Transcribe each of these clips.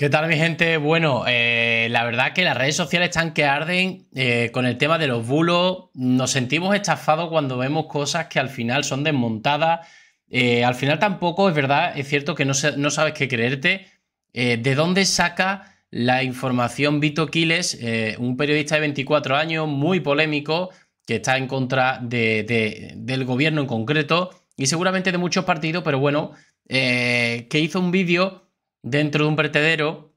¿Qué tal, mi gente? Bueno, eh, la verdad que las redes sociales están que arden eh, con el tema de los bulos. Nos sentimos estafados cuando vemos cosas que al final son desmontadas. Eh, al final tampoco es verdad, es cierto que no, no sabes qué creerte. ¿De dónde saca la información Vito Quiles, un periodista de 24 años, muy polémico, que está en contra del gobierno en concreto y seguramente de muchos partidos, pero bueno, que hizo un vídeo dentro de un vertedero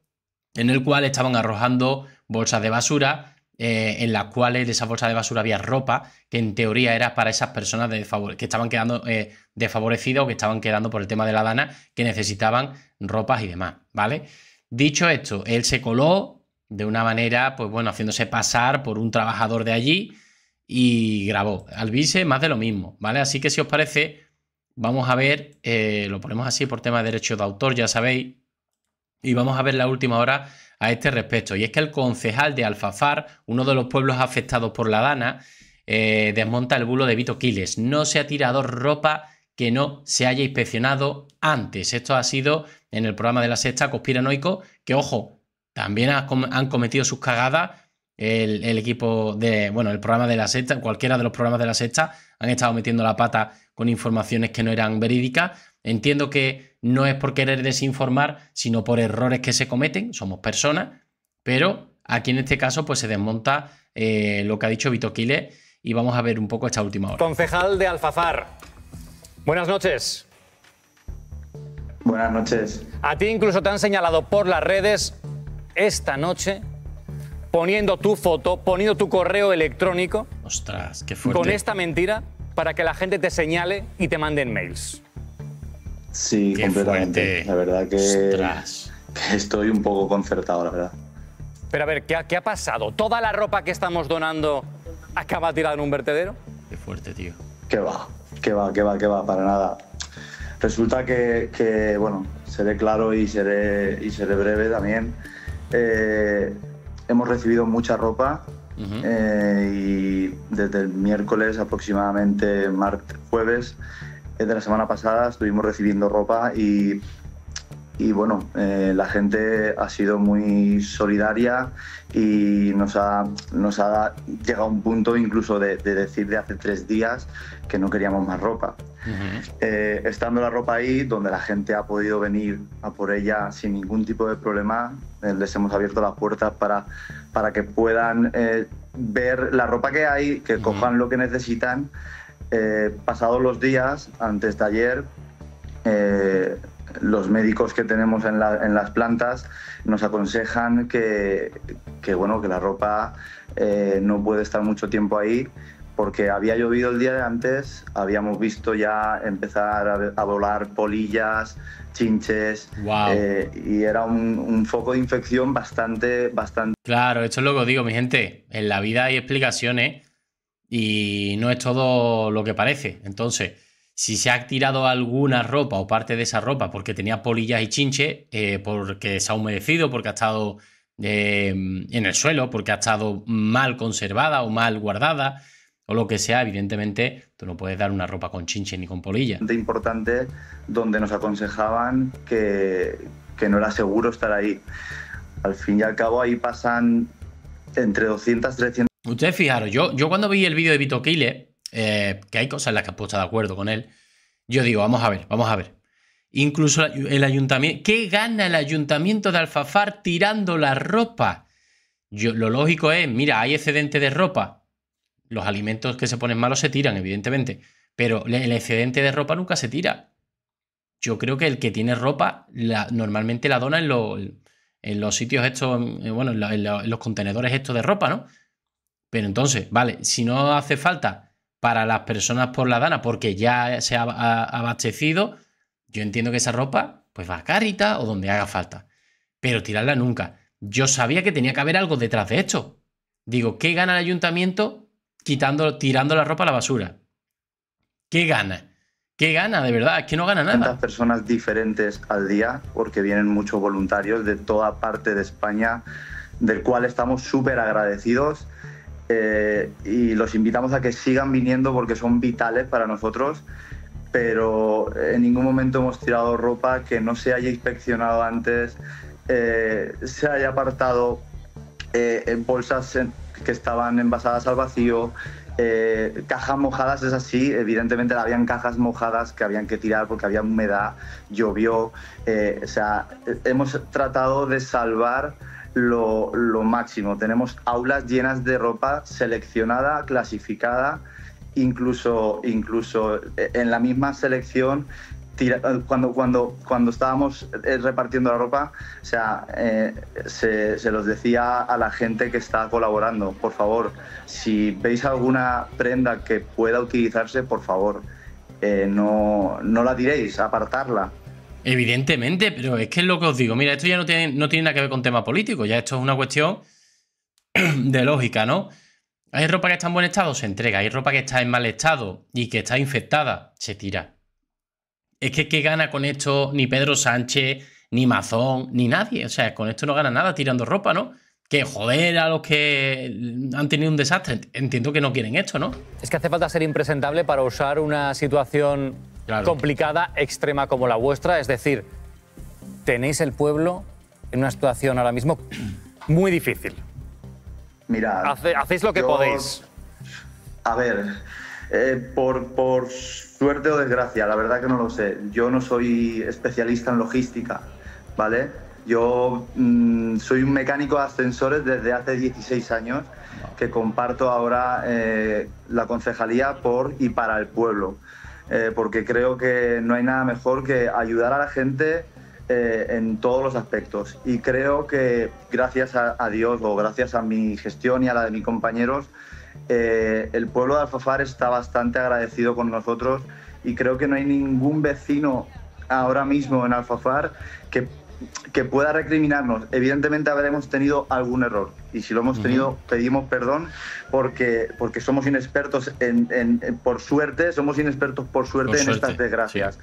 en el cual estaban arrojando bolsas de basura, eh, en las cuales de esas bolsas de basura había ropa que en teoría era para esas personas que estaban quedando eh, desfavorecidas o que estaban quedando por el tema de la dana, que necesitaban ropas y demás, ¿vale? Dicho esto, él se coló de una manera, pues bueno, haciéndose pasar por un trabajador de allí y grabó. Alvise más de lo mismo, ¿vale? Así que si os parece, vamos a ver, eh, lo ponemos así por tema de derechos de autor, ya sabéis, y vamos a ver la última hora a este respecto. Y es que el concejal de Alfafar, uno de los pueblos afectados por la Dana, eh, desmonta el bulo de Vito Quiles. No se ha tirado ropa que no se haya inspeccionado antes. Esto ha sido en el programa de la sexta conspiranoico, que ojo, también han cometido sus cagadas el, el, equipo de, bueno, el programa de la sexta, cualquiera de los programas de la sexta, han estado metiendo la pata con informaciones que no eran verídicas. Entiendo que no es por querer desinformar, sino por errores que se cometen, somos personas, pero aquí en este caso pues se desmonta eh, lo que ha dicho Vito Quile y vamos a ver un poco esta última hora. Concejal de Alfafar, buenas noches. Buenas noches. A ti incluso te han señalado por las redes esta noche poniendo tu foto, poniendo tu correo electrónico. Ostras, qué fuerte. Con esta mentira para que la gente te señale y te manden mails. Sí, completamente. La verdad que, estoy un poco concertado, la verdad. Pero a ver, ¿qué ha, pasado? ¿Toda la ropa que estamos donando acaba tirada en un vertedero? Qué fuerte, tío. ¿Qué va? ¿Qué va? ¿Qué va? ¿Qué va? Para nada. Resulta que, bueno, seré claro y seré, y seré breve también. Eh, hemos recibido mucha ropa eh, y desde el miércoles aproximadamente, martes, jueves, de la semana pasada estuvimos recibiendo ropa y, y bueno, eh, la gente ha sido muy solidaria y nos ha, nos ha llegado a un punto incluso de, decir de hace tres días que no queríamos más ropa. Eh, estando la ropa ahí, donde la gente ha podido venir a por ella sin ningún tipo de problema, eh, les hemos abierto las puertas para, para que puedan ver la ropa que hay, que cojan lo que necesitan eh, pasados los días, antes de ayer, eh, los médicos que tenemos en, las plantas nos aconsejan que, bueno, que la ropa eh, no puede estar mucho tiempo ahí porque había llovido el día de antes, habíamos visto ya empezar a, volar polillas, chinches, y era un, un, foco de infección bastante, bastante... Claro, esto es lo que os digo, mi gente, en la vida hay explicaciones y no es todo lo que parece. Entonces, si se ha tirado alguna ropa o parte de esa ropa porque tenía polillas y chinche, eh, porque se ha humedecido, porque ha estado eh, en el suelo, porque ha estado mal conservada o mal guardada, o lo que sea, evidentemente tú no puedes dar una ropa con chinche ni con polilla. Importante donde nos aconsejaban que, que no era seguro estar ahí. Al fin y al cabo ahí pasan entre 200 300 Ustedes fijaros, yo, yo cuando vi el vídeo de Vito Kile, eh, que hay cosas en las que he puesto de acuerdo con él, yo digo, vamos a ver, vamos a ver. Incluso el ayuntamiento, ¿qué gana el ayuntamiento de Alfafar tirando la ropa? Yo, lo lógico es, mira, hay excedente de ropa. Los alimentos que se ponen malos se tiran, evidentemente. Pero el excedente de ropa nunca se tira. Yo creo que el que tiene ropa normalmente la dona en, en los sitios estos, bueno, en los contenedores estos de ropa, ¿no? Pero entonces, vale, si no hace falta para las personas por la dana porque ya se ha abastecido, yo entiendo que esa ropa pues va a Carita o donde haga falta. Pero tirarla nunca. Yo sabía que tenía que haber algo detrás de esto. Digo, ¿qué gana el ayuntamiento quitando, tirando la ropa a la basura? ¿Qué gana? ¿Qué gana de verdad? Es que no gana nada. Tantas personas diferentes al día, porque vienen muchos voluntarios de toda parte de España, del cual estamos súper agradecidos eh, y los invitamos a que sigan viniendo porque son vitales para nosotros, pero en ningún momento hemos tirado ropa que no se haya inspeccionado antes, eh, se haya apartado eh, en bolsas que estaban envasadas al vacío, eh, cajas mojadas es así, evidentemente habían cajas mojadas que habían que tirar porque había humedad, llovió, o sea, hemos tratado de salvar lo, lo, máximo. Tenemos aulas llenas de ropa seleccionada, clasificada, incluso, incluso en la misma selección cuando, cuando, cuando estábamos eh, repartiendo la ropa, o sea, eh, se, los decía a la gente que está colaborando, por favor, si veis alguna prenda que pueda utilizarse, por favor, eh, no, no la diréis, apartarla. Evidentemente, pero es que es lo que os digo. Mira, esto ya no tiene, nada que ver con tema político, ya esto es una cuestión de lógica, ¿no? Hay ropa que está en buen estado, se entrega. Hay ropa que está en mal estado y que está infectada, se tira. Es que ¿qué gana con esto ni Pedro Sánchez, ni Mazón, ni nadie? O sea, con esto no gana nada tirando ropa, ¿no? Que joder a los que han tenido un desastre. Entiendo que no quieren esto, ¿no? Es que hace falta ser impresentable para usar una situación complicada, extrema como la vuestra. Es decir, tenéis el pueblo en una situación ahora mismo muy difícil. Mira, hacéis lo que podéis. A ver, eh, por, por Suerte o desgracia, la verdad que no lo sé. Yo no soy especialista en logística, ¿vale? Yo mm, soy un mecánico de ascensores desde hace 16 años que comparto ahora eh, la concejalía por y para el pueblo, eh, porque creo que no hay nada mejor que ayudar a la gente eh, en todos los aspectos. Y creo que gracias a, Dios o gracias a mi gestión y a la de mis compañeros, eh, el pueblo de Alfafar está bastante agradecido con nosotros y creo que no hay ningún vecino ahora mismo en Alfafar que, que pueda recriminarnos. Evidentemente habremos tenido algún error y si lo hemos tenido pedimos perdón porque, porque somos inexpertos en, por suerte, somos inexpertos por suerte en estas desgracias.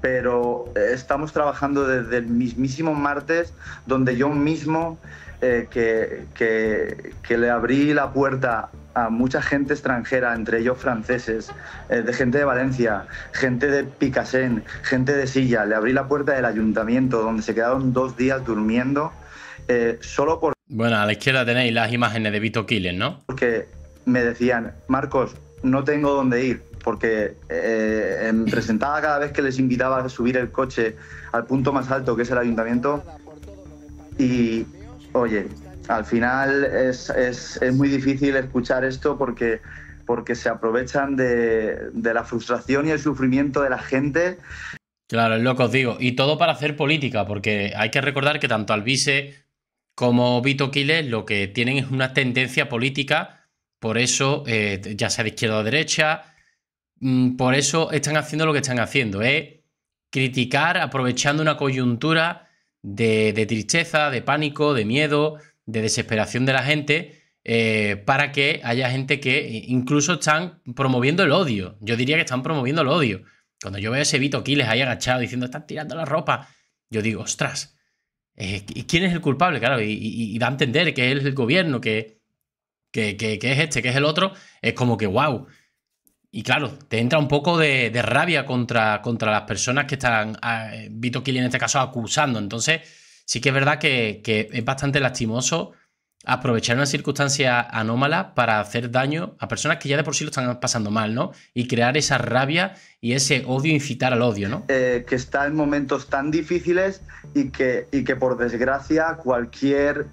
Pero eh, estamos trabajando desde el mismísimo martes donde yo mismo eh, que, que, que le abrí la puerta a mucha gente extranjera, entre ellos franceses, eh, de gente de Valencia, gente de Picasen, gente de Silla. Le abrí la puerta del ayuntamiento donde se quedaron dos días durmiendo eh, solo por... Bueno, a la izquierda tenéis las imágenes de Vito Quiles, ¿no? Porque me decían, Marcos, no tengo dónde ir, porque eh, me presentaba cada vez que les invitaba a subir el coche al punto más alto que es el ayuntamiento. Y, oye, al final es, muy difícil escuchar esto porque, porque se aprovechan de, la frustración y el sufrimiento de la gente. Claro, es lo que os digo. Y todo para hacer política, porque hay que recordar que tanto Alvise como Vito Quiles lo que tienen es una tendencia política, por eso, eh, ya sea de izquierda o derecha, mm, por eso están haciendo lo que están haciendo, es criticar aprovechando una coyuntura de, de tristeza, de pánico, de miedo, de desesperación de la gente eh, para que haya gente que incluso están promoviendo el odio. Yo diría que están promoviendo el odio. Cuando yo veo a ese Vito Quiles ahí agachado diciendo están tirando la ropa, yo digo, ostras, eh, ¿quién es el culpable? Claro, y, da a entender que es el gobierno, que, que, es este, que es el otro, es como que wow. Y claro, te entra un poco de, rabia contra, contra las personas que están, ah, Vito Quiles en este caso, acusando. Entonces, sí que es verdad que, es bastante lastimoso aprovechar una circunstancia anómala para hacer daño a personas que ya de por sí lo están pasando mal, ¿no? Y crear esa rabia y ese odio, incitar al odio, ¿no? Eh, que está en momentos tan difíciles y que, y que por desgracia cualquier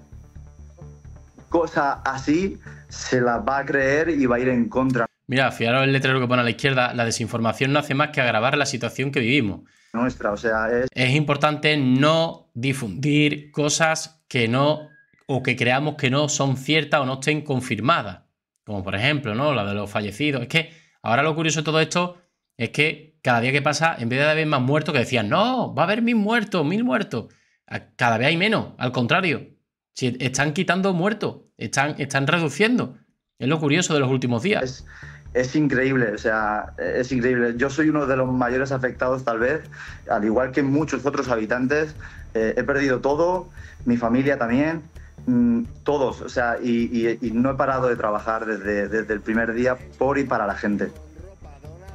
cosa así se la va a creer y va a ir en contra. Mira, fijaros el letrero que pone a la izquierda, la desinformación no hace más que agravar la situación que vivimos nuestra. O sea, es... importante no difundir cosas que no o que creamos que no son ciertas o no estén confirmadas. Como por ejemplo, ¿no? La de los fallecidos. Es que ahora lo curioso de todo esto es que cada día que pasa, en vez de haber más muertos, que decían, no, va a haber mil muertos, mil muertos. Cada vez hay menos, al contrario. Si están quitando muertos, están, están reduciendo. Es lo curioso de los últimos días es increíble, o sea, es increíble. Yo soy uno de los mayores afectados tal vez, al igual que muchos otros habitantes. Eh, he perdido todo, mi familia también, mm, todos, o sea, y, no he parado de trabajar desde, desde el primer día por y para la gente.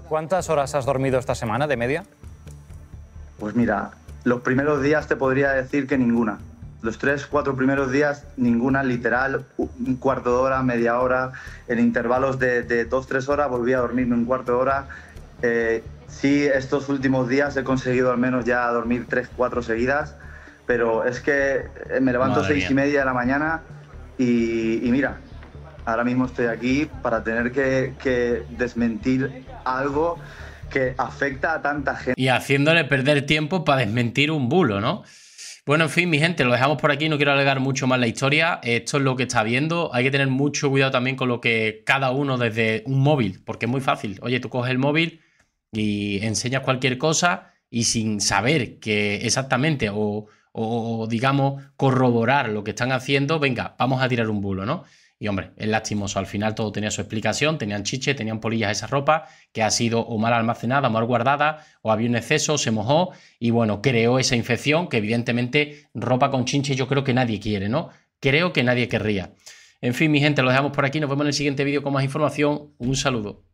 ¿Cuántas horas has dormido esta semana de media? Pues mira, los primeros días te podría decir que ninguna. Los tres, cuatro primeros días, ninguna, literal, un cuarto de hora, media hora, en intervalos de, de dos, tres horas, volví a dormirme un cuarto de hora. Eh, sí, estos últimos días he conseguido al menos ya dormir tres, cuatro seguidas, pero es que eh, me levanto seis y media de la mañana y, mira, ahora mismo estoy aquí para tener que, que desmentir algo que afecta a tanta gente. Y haciéndole perder tiempo para desmentir un bulo, ¿no? Bueno, en fin, mi gente, lo dejamos por aquí, no quiero alegar mucho más la historia. Esto es lo que está viendo. Hay que tener mucho cuidado también con lo que cada uno desde un móvil, porque es muy fácil. Oye, tú coges el móvil y enseñas cualquier cosa y sin saber que exactamente o, o digamos corroborar lo que están haciendo, venga, vamos a tirar un bulo, ¿no? Y hombre, es lastimoso. Al final todo tenía su explicación, tenían chiche, tenían polillas esa ropa, que ha sido o mal almacenada, mal guardada, o había un exceso, se mojó, y bueno, creó esa infección que evidentemente ropa con chinche yo creo que nadie quiere, ¿no? Creo que nadie querría. En fin, mi gente, lo dejamos por aquí. Nos vemos en el siguiente vídeo con más información. Un saludo.